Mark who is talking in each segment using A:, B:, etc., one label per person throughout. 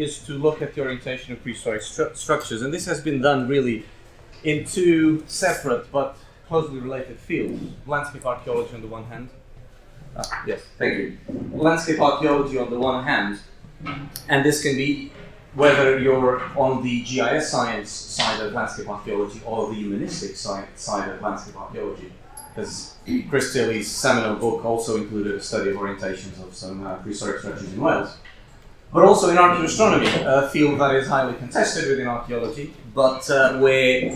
A: Is to look at the orientation of prehistoric stru- structures, and this has been done really in two separate but closely related fields: landscape archaeology on the one hand. Ah, yes, thank you. Landscape archaeology on the one hand, and this can be whether you're on the GIS science side of landscape archaeology or the humanistic side, side of landscape archaeology. Because Chris Tilley's seminal book also included a study of orientations of some uh, prehistoric structures in Wales. But also in archaeoastronomy, a field that is highly contested within archaeology, but uh, where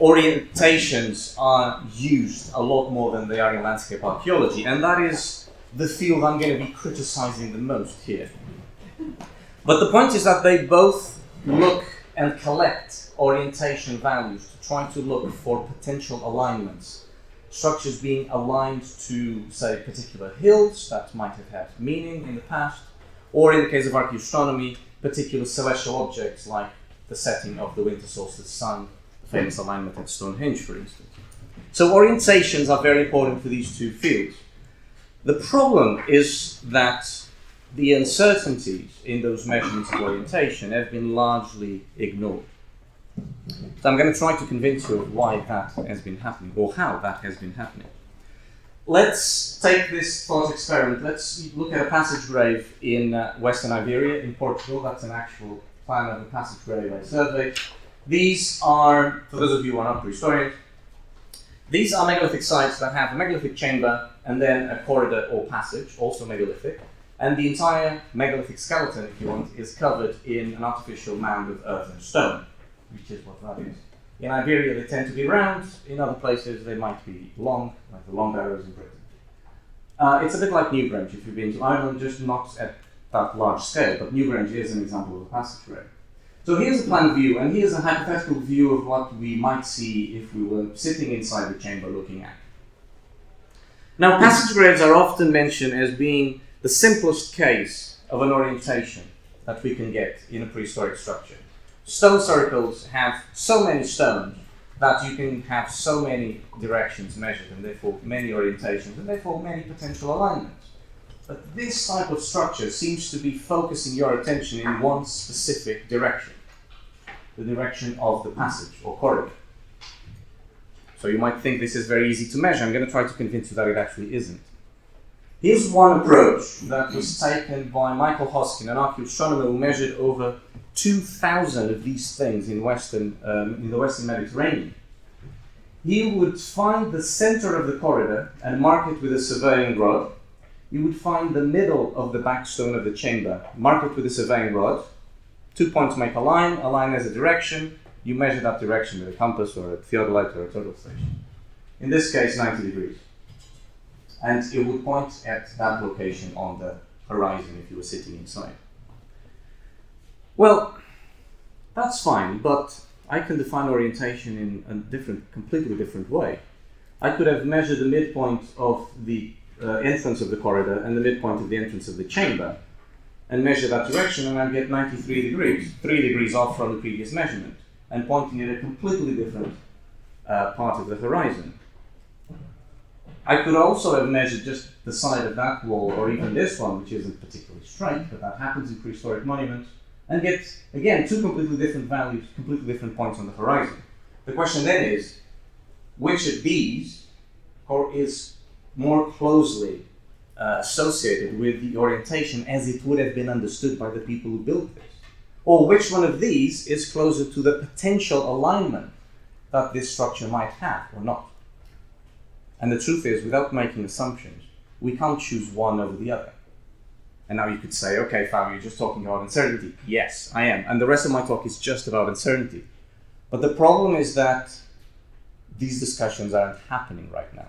A: orientations are used a lot more than they are in landscape archaeology, and that is the field I'm going to be criticizing the most here. But the point is that they both look and collect orientation values to try to look for potential alignments. Structures being aligned to, say, particular hills that might have had meaning in the past, or in the case of archaeoastronomy, particular celestial objects like the setting of the winter solstice sun, the famous alignment at Stonehenge, for instance. So orientations are very important for these two fields. The problem is that the uncertainties in those measurements of orientation have been largely ignored. So I'm going to try to convince you of why that has been happening, or how that has been happening. Let's take this thought experiment. Let's look at a passage grave in uh, Western Iberia, in Portugal. That's an actual plan of a passage grave I surveyed. These are, for those of you who are not prehistorians, these are megalithic sites that have a megalithic chamber and then a corridor or passage, also megalithic. And the entire megalithic skeleton, if you want, is covered in an artificial mound of earth and stone, which is what that is. In Iberia, they tend to be round. In other places, they might be long, like the long barrows in Britain. Uh, it's a bit like Newgrange if you've been to Ireland, just not at that large scale. But Newgrange is an example of a passageway. So here's a plan view, and here's a hypothetical view of what we might see if we were sitting inside the chamber looking at. Now, passage graves are often mentioned as being the simplest case of an orientation that we can get in a prehistoric structure. Stone circles have so many stones that you can have so many directions measured and therefore many orientations and therefore many potential alignments. But this type of structure seems to be focusing your attention in one specific direction the direction of the passage or corridor. So you might think this is very easy to measure. I'm going to try to convince you that it actually isn't. Here's one approach that was taken by Michael Hoskin, an archaeoastronomer who measured over 2,000 of these things in, western, um, in the Western Mediterranean. He would find the center of the corridor and mark it with a surveying rod. You would find the middle of the backstone of the chamber, mark it with a surveying rod. Two points make a line, a line has a direction. You measure that direction with a compass or a theodolite or a total station. In this case, 90 degrees and it would point at that location on the horizon if you were sitting inside. Well, that's fine, but I can define orientation in a different, completely different way. I could have measured the midpoint of the uh, entrance of the corridor and the midpoint of the entrance of the chamber and measure that direction and I'd get 93 degrees, 3 degrees off from the previous measurement, and pointing at a completely different uh, part of the horizon. I could also have measured just the side of that wall, or even this one, which isn't particularly straight, but that happens in prehistoric monuments, and get, again, two completely different values, completely different points on the horizon. The question then is, which of these or is more closely uh, associated with the orientation as it would have been understood by the people who built this? Or which one of these is closer to the potential alignment that this structure might have or not? And the truth is, without making assumptions, we can't choose one over the other. And now you could say, okay, Fabio, you're just talking about uncertainty. Yes, I am. And the rest of my talk is just about uncertainty. But the problem is that these discussions aren't happening right now.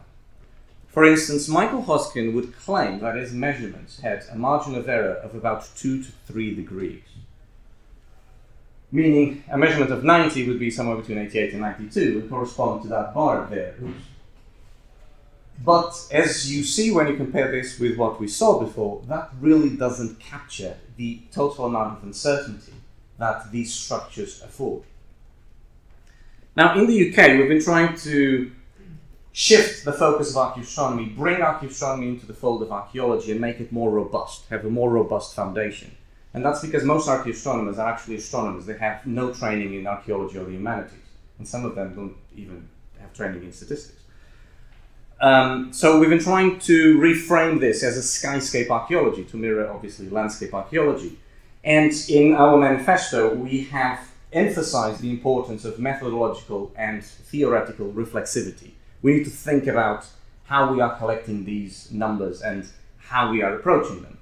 A: For instance, Michael Hoskin would claim that his measurements had a margin of error of about 2 to 3 degrees. Meaning, a measurement of 90 would be somewhere between 88 and 92 and correspond to that bar there. But as you see when you compare this with what we saw before, that really doesn't capture the total amount of uncertainty that these structures afford. Now, in the UK, we've been trying to shift the focus of archaeoastronomy, bring archaeoastronomy into the fold of archaeology and make it more robust, have a more robust foundation. And that's because most archaeoastronomers are actually astronomers. They have no training in archaeology or the humanities. And some of them don't even have training in statistics. Um, so we've been trying to reframe this as a skyscape archaeology to mirror, obviously, landscape archaeology. And in our manifesto, we have emphasized the importance of methodological and theoretical reflexivity. We need to think about how we are collecting these numbers and how we are approaching them.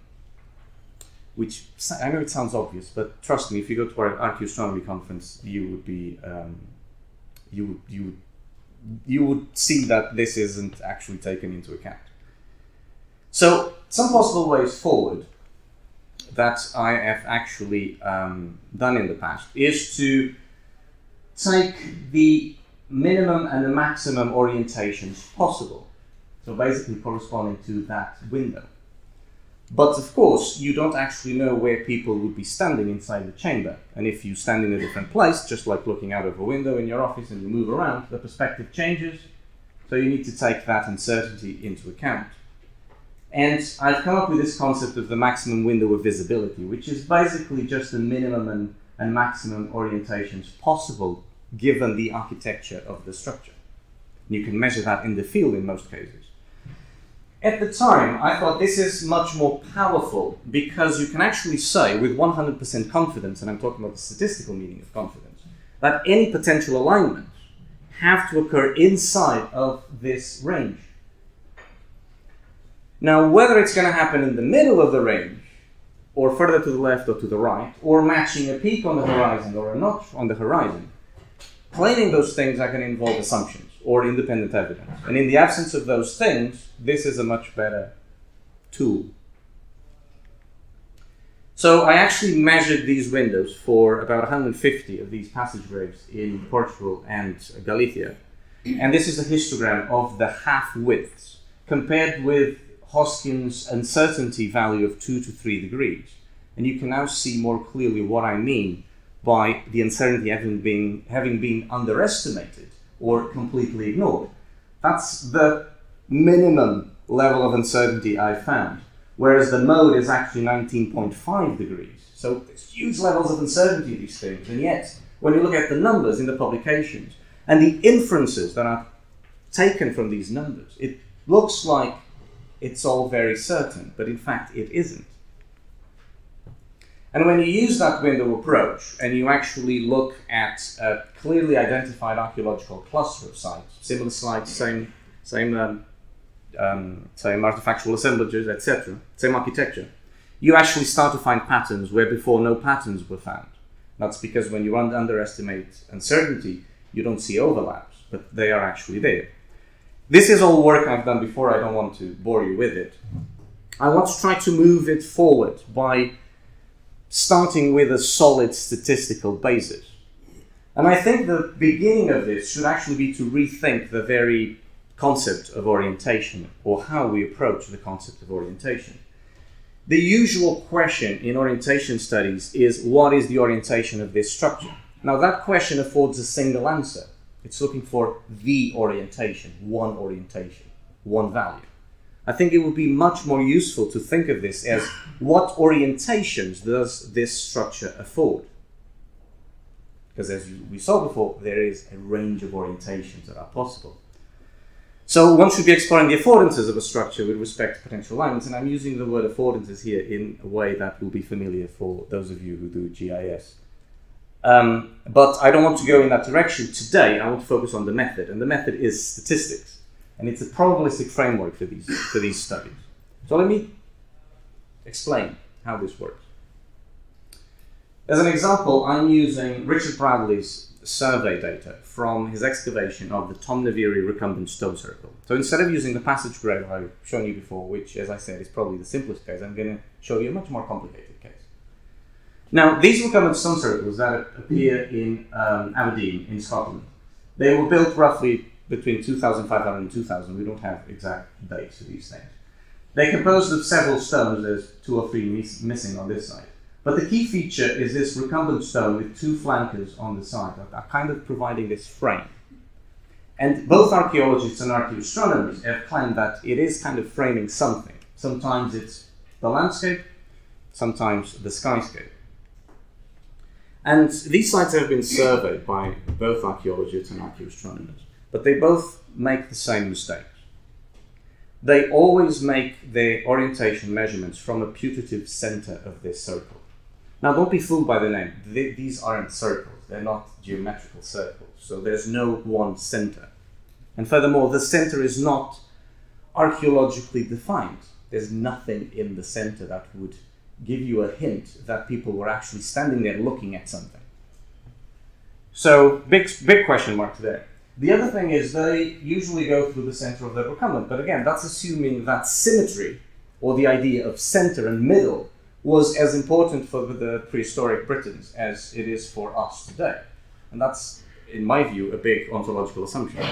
A: Which I know it sounds obvious, but trust me, if you go to our archaeoastronomy conference, you would be um, you you would you would see that this isn't actually taken into account. So, some possible ways forward that I have actually um, done in the past is to take the minimum and the maximum orientations possible. So, basically, corresponding to that window. But of course, you don't actually know where people would be standing inside the chamber. And if you stand in a different place, just like looking out of a window in your office and you move around, the perspective changes. So you need to take that uncertainty into account. And I've come up with this concept of the maximum window of visibility, which is basically just the minimum and, and maximum orientations possible given the architecture of the structure. You can measure that in the field in most cases. At the time, I thought this is much more powerful because you can actually say with 100% confidence, and I'm talking about the statistical meaning of confidence, that any potential alignment have to occur inside of this range. Now, whether it's going to happen in the middle of the range, or further to the left or to the right, or matching a peak on the horizon or a notch on the horizon, Claiming those things are going to involve assumptions or independent evidence. And in the absence of those things, this is a much better tool. So I actually measured these windows for about 150 of these passage graves in Portugal and Galicia. And this is a histogram of the half widths compared with Hoskin's uncertainty value of 2 to 3 degrees. And you can now see more clearly what I mean by the uncertainty having been, having been underestimated or completely ignored. That's the minimum level of uncertainty I found, whereas the mode is actually 19.5 degrees. So there's huge levels of uncertainty in these things, and yet when you look at the numbers in the publications and the inferences that are taken from these numbers, it looks like it's all very certain, but in fact it isn't. And when you use that window approach and you actually look at a clearly identified archaeological cluster of sites, similar sites, same, same, um, um, same artifactual assemblages, etc., same architecture, you actually start to find patterns where before no patterns were found. That's because when you underestimate uncertainty, you don't see overlaps, but they are actually there. This is all work I've done before, I don't want to bore you with it. I want to try to move it forward by starting with a solid statistical basis. And I think the beginning of this should actually be to rethink the very concept of orientation or how we approach the concept of orientation. The usual question in orientation studies is what is the orientation of this structure? Now, that question affords a single answer. It's looking for the orientation, one orientation, one value. I think it would be much more useful to think of this as what orientations does this structure afford? Because as we saw before, there is a range of orientations that are possible. So one should be exploring the affordances of a structure with respect to potential alignments, and I'm using the word affordances here in a way that will be familiar for those of you who do GIS. Um, but I don't want to go in that direction today. I want to focus on the method, and the method is statistics and it's a probabilistic framework for these for these studies. So let me explain how this works. As an example, I'm using Richard Bradley's survey data from his excavation of the Tomnaverie recumbent stone circle. So instead of using the passage grave I've shown you before, which, as I said, is probably the simplest case, I'm going to show you a much more complicated case. Now, these recumbent stone circles that appear in um, Aberdeen, in Scotland, they were built roughly between 2500 and 2000. We don't have exact dates for these things. They're composed of several stones. There's two or three miss missing on this side. But the key feature is this recumbent stone with two flankers on the side, that are kind of providing this frame. And both archaeologists and archaeoastronomers have claimed that it is kind of framing something. Sometimes it's the landscape, sometimes the skyscape. And these sites have been surveyed by both archaeologists and archaeoastronomers, but they both make the same mistake. They always make their orientation measurements from a putative center of their circle. Now, don't be fooled by the name. these aren't circles, they're not geometrical circles, so there's no one center. And furthermore, the center is not archaeologically defined. There's nothing in the center that would give you a hint that people were actually standing there looking at something. So, big, big question mark there. The other thing is they usually go through the center of the recumbent, but again, that's assuming that symmetry, or the idea of center and middle, was as important for the prehistoric Britons as it is for us today. And that's, in my view, a big ontological assumption.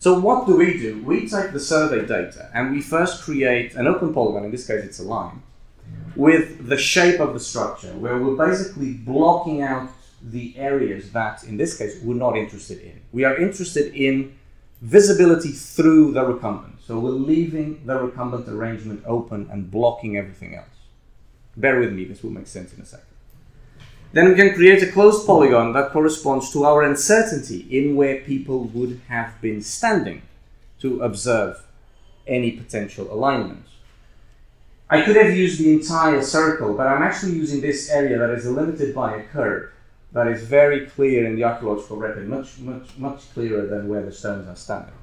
A: So what do we do? We take the survey data and we first create an open polygon, in this case it's a line, with the shape of the structure, where we're basically blocking out the areas that, in this case, we're not interested in. We are interested in visibility through the recumbent. So we're leaving the recumbent arrangement open and blocking everything else. Bear with me, this will make sense in a second. Then we can create a closed polygon that corresponds to our uncertainty in where people would have been standing to observe any potential alignment. I could have used the entire circle, but I'm actually using this area that is limited by a curve that is very clear in the archaeological record, much, much, much clearer than where the stones are standing.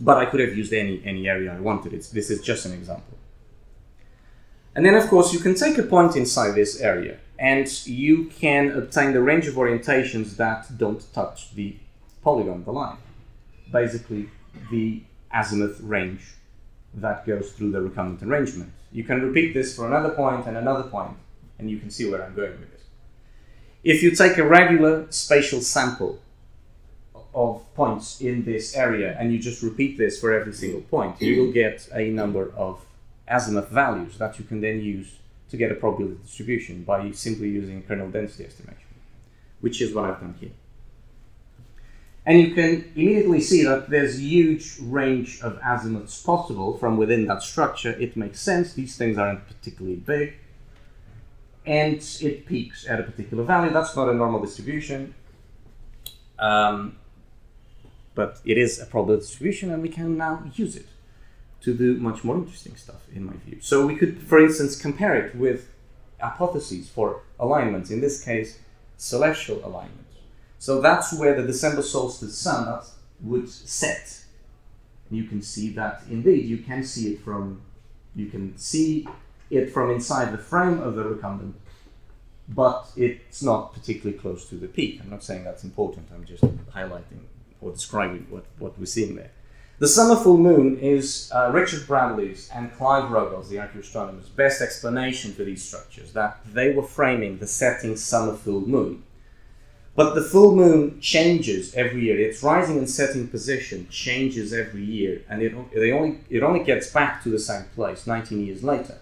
A: But I could have used any, any area I wanted. It's, this is just an example. And then, of course, you can take a point inside this area and you can obtain the range of orientations that don't touch the polygon, the line. Basically, the azimuth range that goes through the recumbent arrangement. You can repeat this for another point and another point, and you can see where I'm going with this. If you take a regular spatial sample of points in this area and you just repeat this for every single point, you will get a number of azimuth values that you can then use to get a probability distribution by simply using kernel density estimation, which is what I've done here. And you can immediately see that there's a huge range of azimuths possible from within that structure. It makes sense. These things aren't particularly big. And it peaks at a particular value. That's not a normal distribution. Um, but it is a probability distribution and we can now use it to do much more interesting stuff, in my view. So we could, for instance, compare it with hypotheses for alignments, in this case, celestial alignments. So that's where the December solstice sun would set. You can see that indeed, you can see it from, you can see it from inside the frame of the recumbent, but it's not particularly close to the peak. I'm not saying that's important, I'm just highlighting or describing what, what we're seeing there. The summer full moon is uh, Richard Bradley's and Clive Ruggles, the archaeoastronomers, best explanation for these structures, that they were framing the setting summer full moon. But the full moon changes every year. Its rising and setting position changes every year, and it, it, only, it only gets back to the same place 19 years later.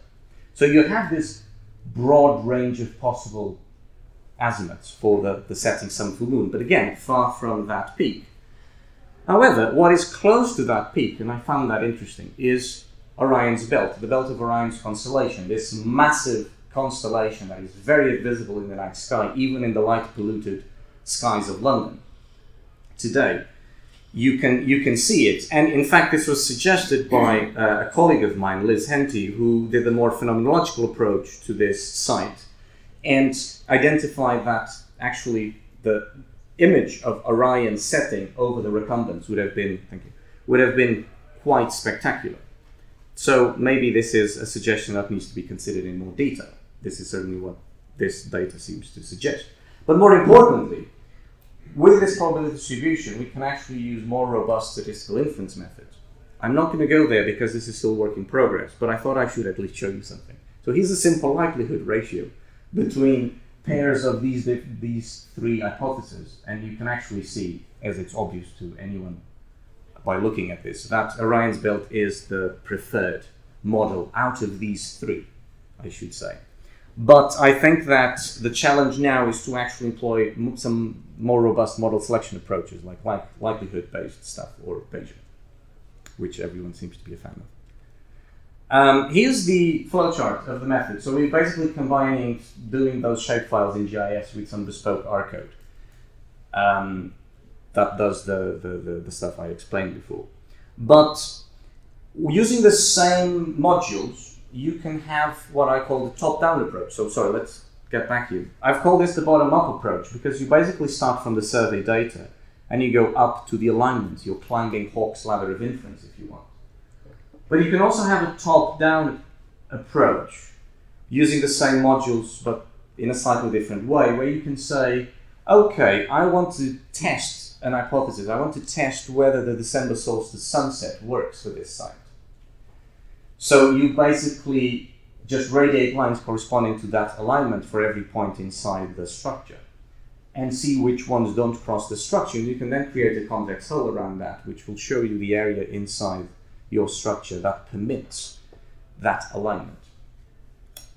A: So you have this broad range of possible azimuths for the, the setting summer full moon, but again, far from that peak. However, what is close to that peak, and I found that interesting, is Orion's belt, the belt of Orion's constellation, this massive constellation that is very visible in the night sky, even in the light polluted skies of London. Today, you can, you can see it. And in fact, this was suggested by uh, a colleague of mine, Liz Henty, who did a more phenomenological approach to this site and identified that actually the image of Orion setting over the recumbents would have been, thank you, would have been quite spectacular. So maybe this is a suggestion that needs to be considered in more detail. This is certainly what this data seems to suggest. But more importantly, with this probability distribution, we can actually use more robust statistical inference methods. I'm not going to go there because this is still work in progress, but I thought I should at least show you something. So here's a simple likelihood ratio between pairs of these these three hypotheses, and you can actually see, as it's obvious to anyone by looking at this, that Orion's belt is the preferred model out of these three, I should say. But I think that the challenge now is to actually employ some more robust model selection approaches, like, like likelihood-based stuff or Bayesian, which everyone seems to be a fan of. Um, here's the flowchart of the method. So we're basically combining doing those shapefiles in GIS with some bespoke R code. Um, that does the, the, the, the stuff I explained before. But using the same modules, you can have what I call the top-down approach. So sorry, let's get back here. I've called this the bottom-up approach because you basically start from the survey data and you go up to the alignments. You're climbing Hawkes' ladder of inference if you want. But you can also have a top-down approach using the same modules but in a slightly different way where you can say, okay, I want to test an hypothesis. I want to test whether the December solstice sunset works for this site. So you basically just radiate lines corresponding to that alignment for every point inside the structure and see which ones don't cross the structure. You can then create a convex hull around that, which will show you the area inside your structure that permits that alignment.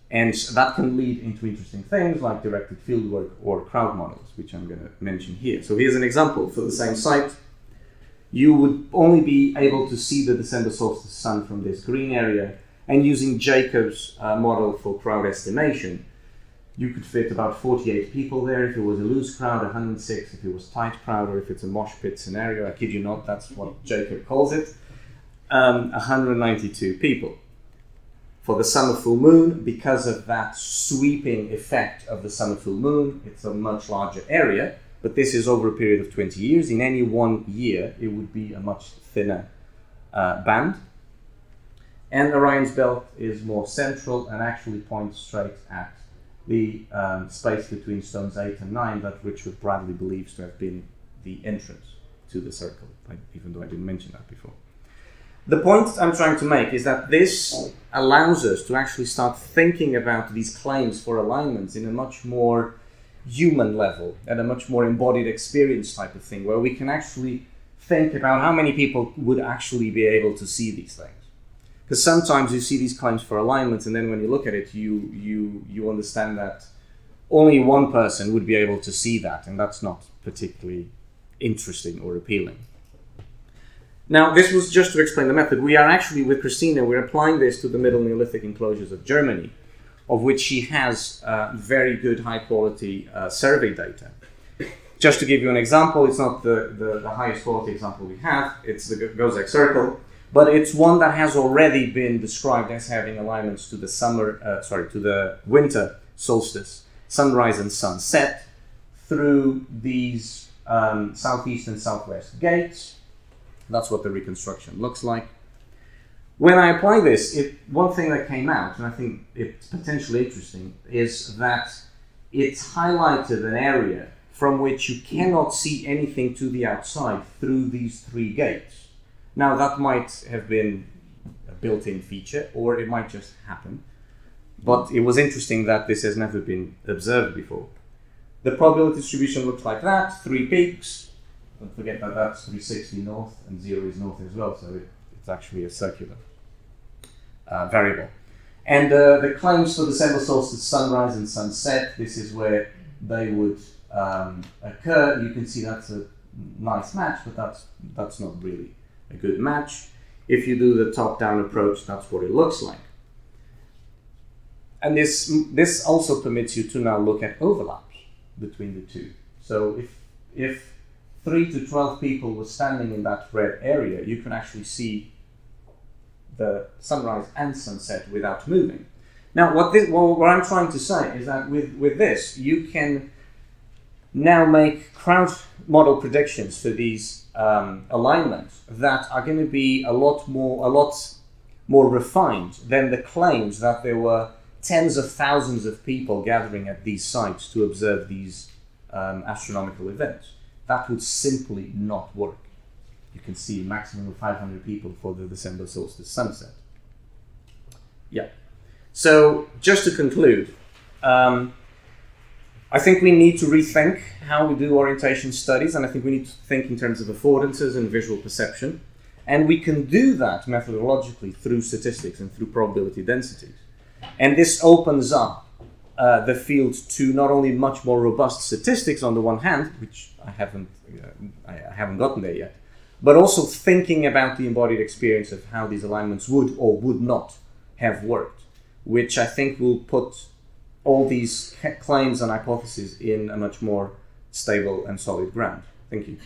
A: And that can lead into interesting things like directed fieldwork or crowd models, which I'm going to mention here. So here's an example for the same site. You would only be able to see the December solstice sun from this green area, and using Jacobs' uh, model for crowd estimation, you could fit about 48 people there if it was a loose crowd, 106 if it was tight crowd, or if it's a mosh pit scenario. I kid you not, that's what Jacob calls it. Um, 192 people for the summer full moon, because of that sweeping effect of the summer full moon, it's a much larger area, but this is over a period of 20 years. In any one year, it would be a much thinner uh, band. And Orion's belt is more central and actually points straight at the um, space between stones 8 and 9 that Richard Bradley believes to have been the entrance to the circle, even though I didn't mention that before. The point I'm trying to make is that this allows us to actually start thinking about these claims for alignments in a much more human level, at a much more embodied experience type of thing, where we can actually think about how many people would actually be able to see these things. Because sometimes you see these claims for alignments, and then when you look at it, you you you understand that only one person would be able to see that, and that's not particularly interesting or appealing. Now, this was just to explain the method. We are actually, with Christina, we're applying this to the Middle Neolithic enclosures of Germany, of which she has uh, very good, high quality uh, survey data. Just to give you an example, it's not the, the, the highest quality example we have, it's the Goseck circle, but it's one that has already been described as having alignments to the summer, uh, sorry, to the winter solstice, sunrise and sunset, through these um, southeast and southwest gates that's what the reconstruction looks like. When I apply this, it, one thing that came out, and I think it's potentially interesting, is that it's highlighted an area from which you cannot see anything to the outside through these three gates. Now, that might have been a built in feature, or it might just happen. But it was interesting that this has never been observed before. The probability distribution looks like that three peaks, don't forget that that's 360 north and 0 is north as well, so it, it's actually a circular uh, variable. And uh, the claims for December solstice sunrise and sunset, this is where they would um, occur. You can see that's a nice match, but that's, that's not really a good match. If you do the top-down approach, that's what it looks like. And this, this also permits you to now look at overlaps between the two. So if, if 3 to 12 people were standing in that red area, you can actually see the sunrise and sunset without moving. Now, what, this, well, what I'm trying to say is that with, with this, you can now make crowd model predictions for these um, alignments that are going to be a lot more, a lot more refined than the claims that there were tens of thousands of people gathering at these sites to observe these um, astronomical events that would simply not work. You can see maximum of 500 people for the December solstice sunset. Yeah. So, just to conclude, um, I think we need to rethink how we do orientation studies, and I think we need to think in terms of affordances and visual perception. And we can do that methodologically through statistics and through probability densities. And this opens up uh, the field to not only much more robust statistics on the one hand, which I haven't uh, I haven't gotten there yet, but also thinking about the embodied experience of how these alignments would or would not have worked, which I think will put all these claims and hypotheses in a much more stable and solid ground. Thank you.